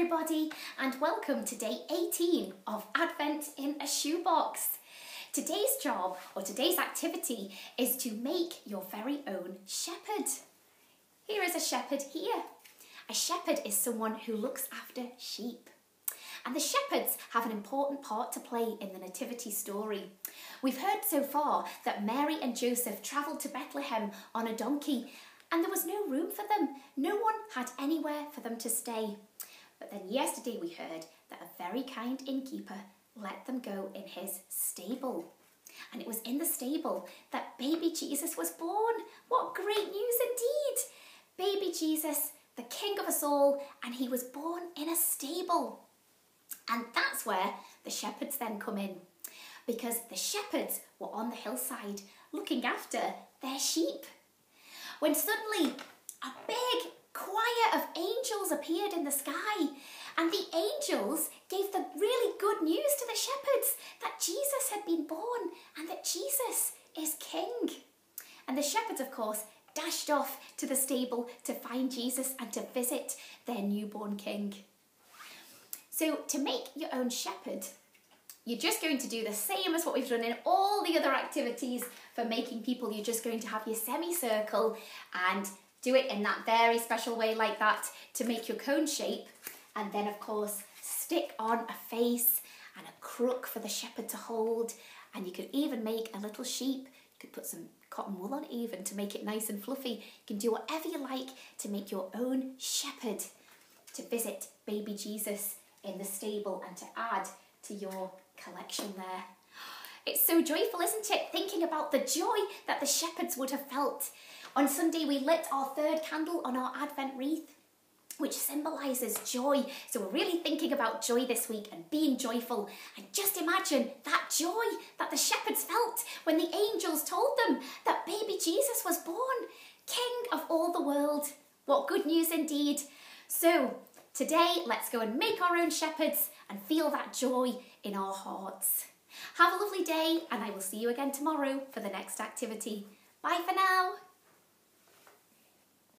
everybody, and welcome to day 18 of Advent in a Shoebox. Today's job, or today's activity, is to make your very own shepherd. Here is a shepherd here. A shepherd is someone who looks after sheep. And the shepherds have an important part to play in the Nativity story. We've heard so far that Mary and Joseph travelled to Bethlehem on a donkey, and there was no room for them. No one had anywhere for them to stay. But then yesterday we heard that a very kind innkeeper let them go in his stable. And it was in the stable that baby Jesus was born. What great news indeed! Baby Jesus, the King of us all, and he was born in a stable. And that's where the shepherds then come in. Because the shepherds were on the hillside looking after their sheep. When suddenly a big of angels appeared in the sky, and the angels gave the really good news to the shepherds that Jesus had been born and that Jesus is King. And the shepherds, of course, dashed off to the stable to find Jesus and to visit their newborn King. So, to make your own shepherd, you're just going to do the same as what we've done in all the other activities for making people. You're just going to have your semicircle and do it in that very special way like that to make your cone shape. And then, of course, stick on a face and a crook for the shepherd to hold. And you could even make a little sheep. You could put some cotton wool on even to make it nice and fluffy. You can do whatever you like to make your own shepherd to visit baby Jesus in the stable and to add to your collection there. It's so joyful, isn't it? Thinking about the joy that the shepherds would have felt. On Sunday, we lit our third candle on our Advent wreath, which symbolises joy. So we're really thinking about joy this week and being joyful. And just imagine that joy that the shepherds felt when the angels told them that baby Jesus was born, King of all the world. What good news indeed. So today, let's go and make our own shepherds and feel that joy in our hearts. Have a lovely day, and I will see you again tomorrow for the next activity. Bye for now.